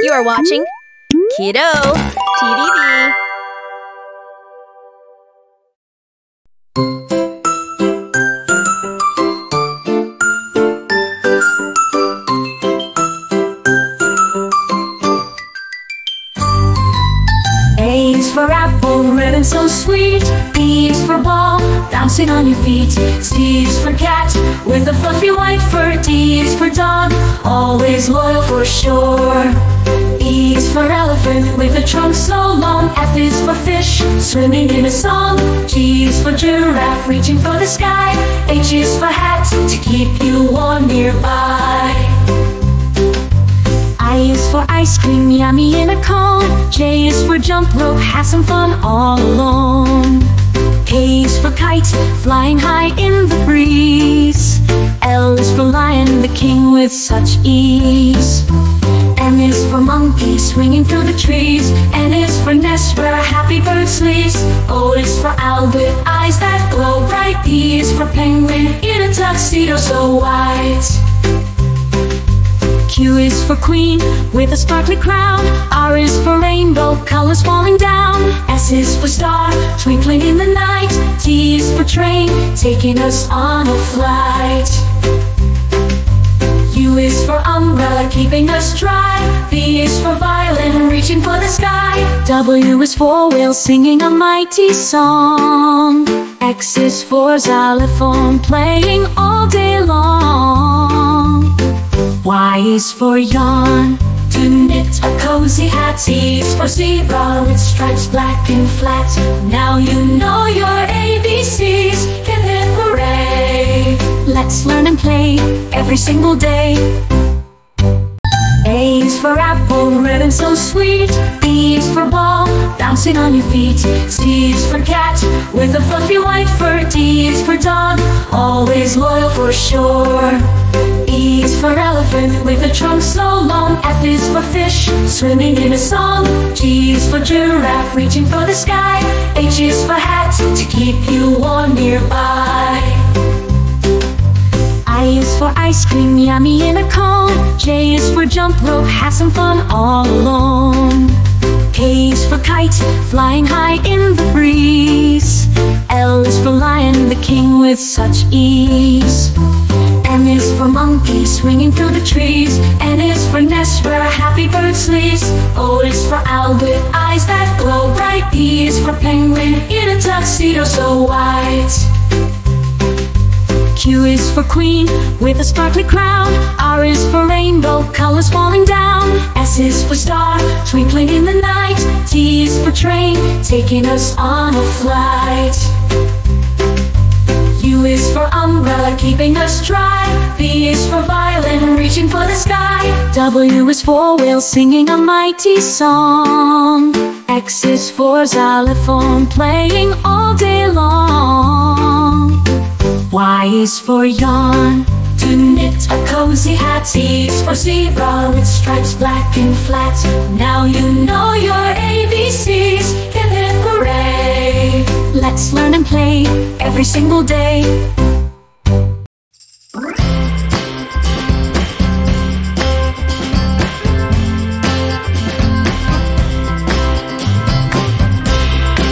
You are watching Kiddo. A is for apple, red and so sweet. Bouncing on your feet. C is for cat, with a fluffy white fur. D is for dog, always loyal for sure. E is for elephant, with a trunk so long. F is for fish, swimming in a song. G is for giraffe, reaching for the sky. H is for hat, to keep you warm nearby. I is for ice cream, yummy in a cone. J is for jump rope, have some fun all alone. Kite, flying high in the breeze. L is for lion, the king with such ease. M is for monkey, swinging through the trees. N is for nest where a happy bird sleeps. O is for owl with eyes that glow bright. P is for penguin in a tuxedo so white. Q is for queen with a sparkly crown. R is for rainbow colors falling down. S is for star twinkling in the night. Train taking us on a flight. U is for umbrella keeping us dry. V is for violin reaching for the sky. W is for whale singing a mighty song. X is for xylophone playing all day long. Y is for yawn, to knit a cozy hat. Z for zebra with stripes black and flat. Now you know your ABCs, hip hip hooray. Let's learn and play every single day. A is for apple, red and so sweet. B bouncing on your feet. C is for cat, with a fluffy white fur. D is for dog, always loyal for sure. E is for elephant, with a trunk so long. F is for fish, swimming in a song. G is for giraffe, reaching for the sky. H is for hat, to keep you warm nearby. I is for ice cream, yummy in a cone. J is for jump rope, have some fun all alone. Kite, flying high in the breeze. L is for lion, the king with such ease. M is for monkey, swinging through the trees. N is for nest where a happy bird sleeps. O is for owl with eyes that glow bright. P is for penguin in a tuxedo so white. Q is for queen with a sparkly crown. R is for rainbow colors falling down. S is for star twinkling in the night. T is for train taking us on a flight. U is for umbrella keeping us dry. V is for violin reaching for the sky. W is for whale singing a mighty song. X is for xylophone playing all day long. Y is for yawn, a cozy hat. Z for zebra with stripes black and flat. Now you know your ABCs, hip hip hooray. Let's learn and play every single day.